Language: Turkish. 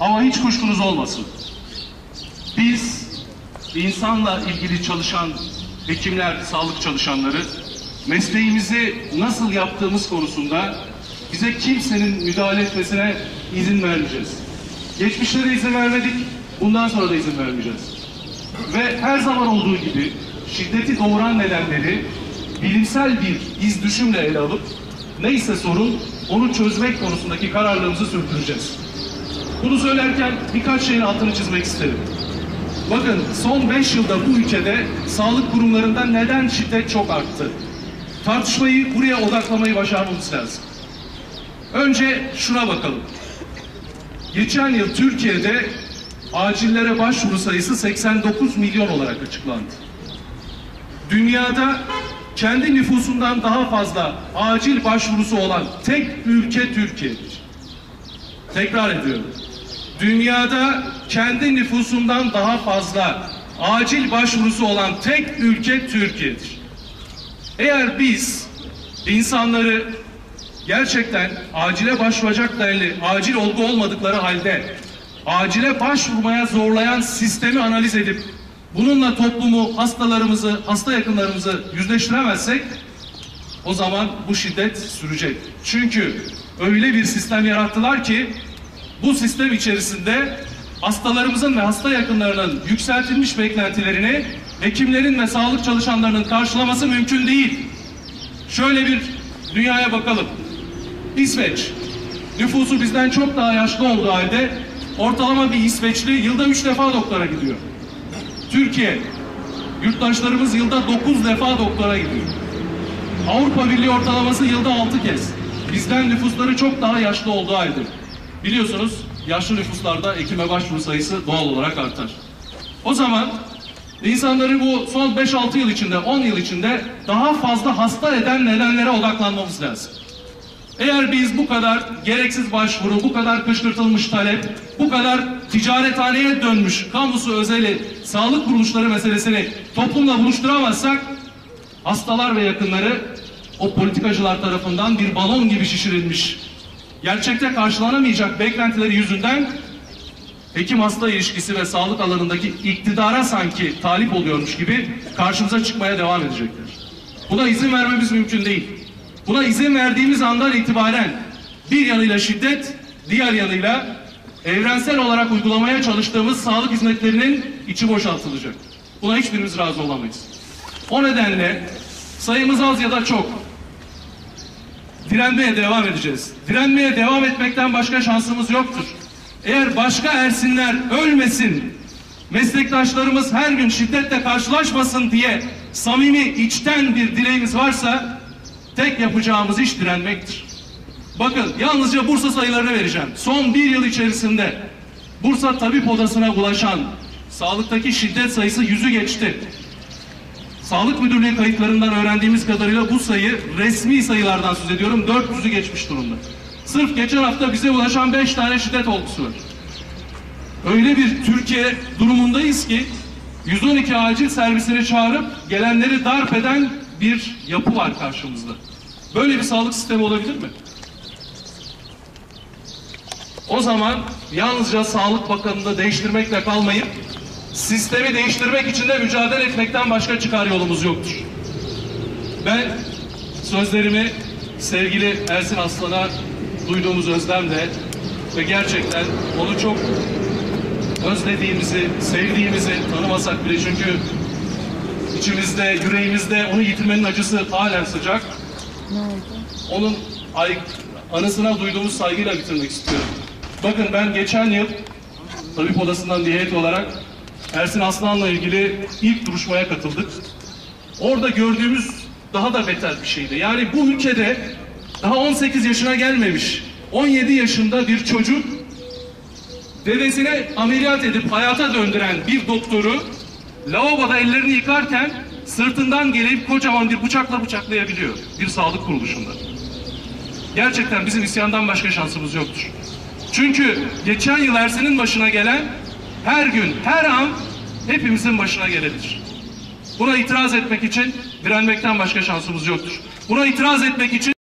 Ama hiç kuşkunuz olmasın. Biz insanla ilgili çalışan hekimler, sağlık çalışanları mesleğimizi nasıl yaptığımız konusunda bize kimsenin müdahale etmesine izin vermeyeceğiz. Geçmişte de izin vermedik, bundan sonra da izin vermeyeceğiz. Ve her zaman olduğu gibi şiddeti doğuran nedenleri bilimsel bir iz düşümle ele alıp neyse sorun onu çözmek konusundaki kararlılığımızı sürdüreceğiz. Bunu söylerken birkaç şeyin altını çizmek isterim. Bakın son 5 yılda bu ülkede sağlık kurumlarında neden şiddet çok arttı? Tartışmayı buraya odaklamayı başarmamız lazım. Önce şuna bakalım. Geçen yıl Türkiye'de acillere başvuru sayısı 89 milyon olarak açıklandı. Dünyada kendi nüfusundan daha fazla acil başvurusu olan tek ülke Türkiye'dir. Tekrar ediyorum. Dünyada kendi nüfusundan daha fazla acil başvurusu olan tek ülke Türkiye'dir. Eğer biz insanları gerçekten acile başvuracak denli acil olgu olmadıkları halde acile başvurmaya zorlayan sistemi analiz edip bununla toplumu, hastalarımızı, hasta yakınlarımızı yüzleştiremezsek o zaman bu şiddet sürecek. Çünkü öyle bir sistem yarattılar ki bu sistem içerisinde hastalarımızın ve hasta yakınlarının yükseltilmiş beklentilerini hekimlerin ve sağlık çalışanlarının karşılaması mümkün değil. Şöyle bir dünyaya bakalım. İsveç. Nüfusu bizden çok daha yaşlı olduğu halde ortalama bir İsveçli yılda üç defa doktora gidiyor. Türkiye. Yurttaşlarımız yılda dokuz defa doktora gidiyor. Avrupa Birliği ortalaması yılda altı kez. Bizden nüfusları çok daha yaşlı olduğu halde. Biliyorsunuz yaşlı nüfuslarda hekime başvuru sayısı doğal olarak artar. O zaman insanları bu son 5-6 yıl içinde, 10 yıl içinde daha fazla hasta eden nedenlere odaklanmamız lazım. Eğer biz bu kadar gereksiz başvuru, bu kadar kışkırtılmış talep, bu kadar ticarethaneye dönmüş kamusu özeli sağlık kuruluşları meselesini toplumla buluşturamazsak hastalar ve yakınları o politikacılar tarafından bir balon gibi şişirilmiş gerçekte karşılanamayacak beklentileri yüzünden hekim hasta ilişkisi ve sağlık alanındaki iktidara sanki talip oluyormuş gibi karşımıza çıkmaya devam edecekler. Buna izin vermemiz mümkün değil. Buna izin verdiğimiz andan itibaren bir yanıyla şiddet, diğer yanıyla evrensel olarak uygulamaya çalıştığımız sağlık hizmetlerinin içi boşaltılacak. Buna hiçbirimiz razı olamayız. O nedenle sayımız az ya da çok direnmeye devam edeceğiz. Direnmeye devam etmekten başka şansımız yoktur. Eğer başka Ersinler ölmesin, meslektaşlarımız her gün şiddetle karşılaşmasın diye samimi içten bir dileğimiz varsa tek yapacağımız iş direnmektir. Bakın yalnızca Bursa sayılarını vereceğim. Son bir yıl içerisinde Bursa Tabip Odası'na ulaşan sağlıktaki şiddet sayısı yüzü geçti. Sağlık Müdürlüğü kayıtlarından öğrendiğimiz kadarıyla bu sayı resmi sayılardan söz ediyorum 400'ü geçmiş durumda. Sırf geçen hafta bize ulaşan 5 tane şiddet olgusu var. Öyle bir Türkiye durumundayız ki 112 acil servisini çağırıp gelenleri darp eden bir yapı var karşımızda. Böyle bir sağlık sistemi olabilir mi? O zaman yalnızca Sağlık Bakanı'nı değiştirmekle kalmayıp sistemi değiştirmek için de mücadele etmekten başka çıkar yolumuz yoktur. Ben sözlerimi sevgili Ersin Aslan'a duyduğumuz özlemle ve gerçekten onu çok özlediğimizi, sevdiğimizi tanımasak bile çünkü içimizde, yüreğimizde onu yitirmenin acısı halen sıcak. Onun ay, anısına duyduğumuz saygıyla bitirmek istiyorum. Bakın ben geçen yıl tabip odasından bir heyet olarak Ersin Aslan'la ilgili ilk duruşmaya katıldık. Orada gördüğümüz daha da beter bir şeydi. Yani bu ülkede daha 18 yaşına gelmemiş 17 yaşında bir çocuk dedesine ameliyat edip hayata döndüren bir doktoru lavaboda ellerini yıkarken sırtından gelip kocaman bir bıçakla bıçaklayabiliyor bir sağlık kuruluşunda. Gerçekten bizim isyandan başka şansımız yoktur. Çünkü geçen yıl Ersin'in başına gelen her gün, her an hepimizin başına gelebilir. Buna itiraz etmek için direnmekten başka şansımız yoktur. Buna itiraz etmek için